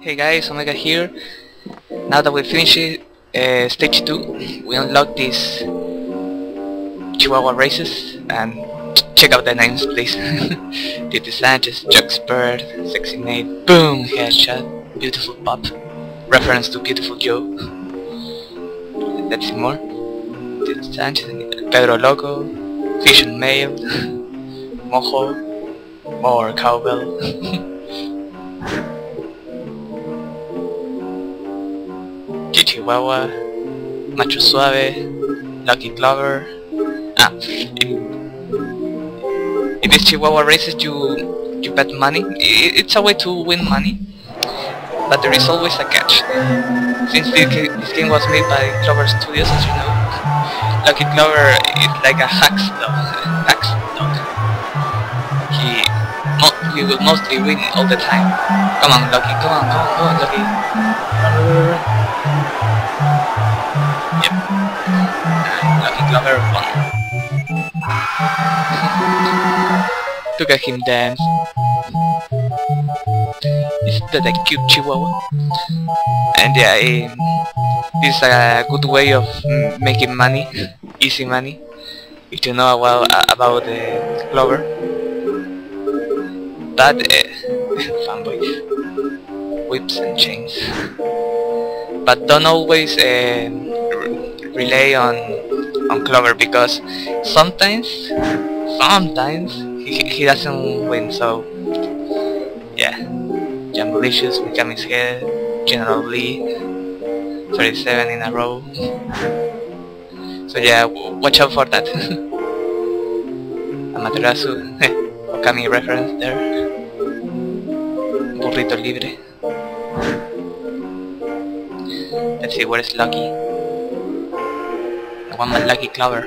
Hey guys, Omega here. Now that we finished uh, stage 2, we unlock these Chihuahua races and check out the names please. Titi Sanchez, Chuck Bird, Sexy Nate, boom, headshot, beautiful pop, reference to Beautiful Joe. Let's see more. Titi Sanchez, Pedro Loco, Vision Mail, Mojo, more cowbell. Chihuahua, Macho Suave, Lucky Clover. Ah, in, in these Chihuahua races you you bet money. It's a way to win money, but there is always a catch. Since this game was made by Clover Studios, as you know, Lucky Clover is like a hack dog. He will mostly win all the time. Come on, Lucky. Come on, come on, come on, Lucky. Yep. Lucky Clover won. Look at him dance. Isn't that a cute chihuahua? And yeah, eh, this is a good way of making money, easy money, if you know well uh, about the Clover. But, uh, fanboys, whips and chains. But don't always re- rely on on Clover because sometimes, sometimes he, he doesn't win. So yeah, Jambalicious, Mikami's Head, General Lee, 37 in a row. So yeah, watch out for that. Amaterasu, Okami reference there. Burrito Libre. Let's see, where is Lucky? I want my Lucky Clover.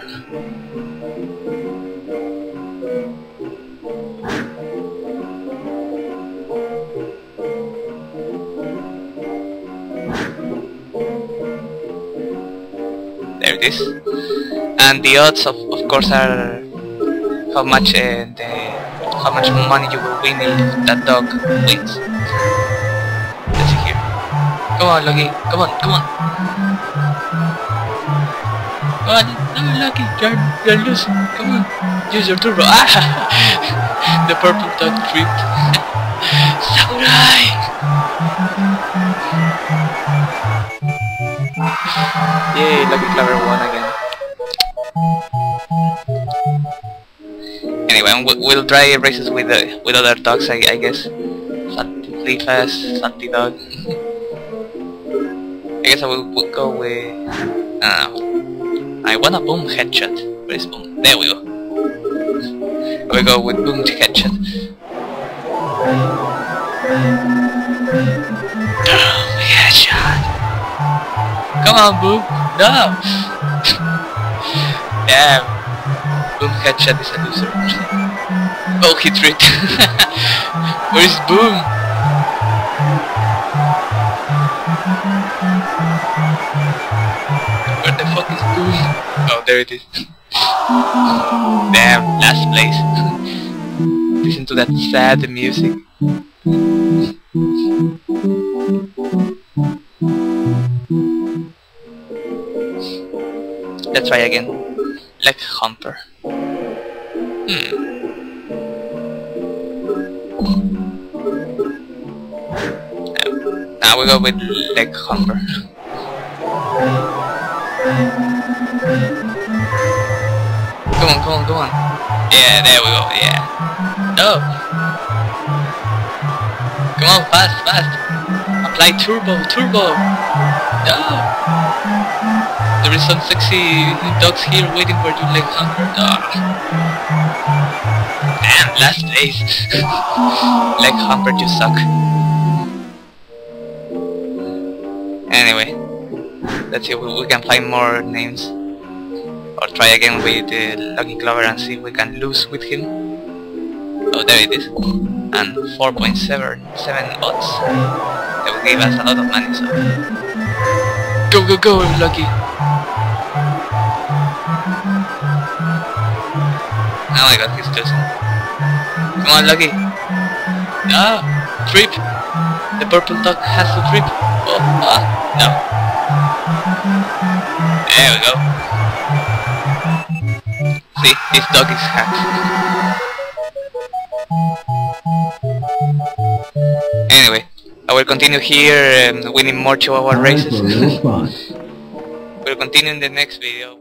There it is. And the odds, of, of course, are how much uh, the how much money you will win if that dog wins. Let's see here. Come on, Lucky. Come on, come on. Come on, no, Lucky. You're, you're losing. Come on. Use your turbo. Ah! the purple dog tripped. Samurai! Yay, Lucky Clover won again. Anyway, we'll, we'll try races with uh, with other dogs, I, I guess. Salty Fast, Salty Dog. I guess I will, will go with... Uh, I. I want a boom headshot. Where is boom? There we go. We go with boom headshot. Boom headshot. Come on, boom. No. yeah. Boom headshot is a loser. oh, he tripped. Where is boom? Where the fuck is boom? Oh, there it is. Damn, last place. Listen to that sad music. Let's try again. Leg Humper. Hmm. Now- we go with Leg Humper. Come on, come on, come on. Yeah, there we go, yeah. No! Come on, fast, fast! Apply turbo, turbo! No! There is some sexy dogs here waiting for you leg humper. Ah. Damn, last place. leg humper, you suck. Anyway, let's see if we, can find more names. Or try again with uh, Lucky Clover and see if we can lose with him. Oh, there it is. And 4.77 odds. That will give us a lot of money, so... Go, go, go, Lucky! Oh my god, he's losing. Come on, Lucky! No! Trip! the purple dog has to trip. Oh, ah, no. There we go. See, this dog is hacked. Anyway, I will continue here um, winning more Chihuahua races. For a response. we'll continue in the next video.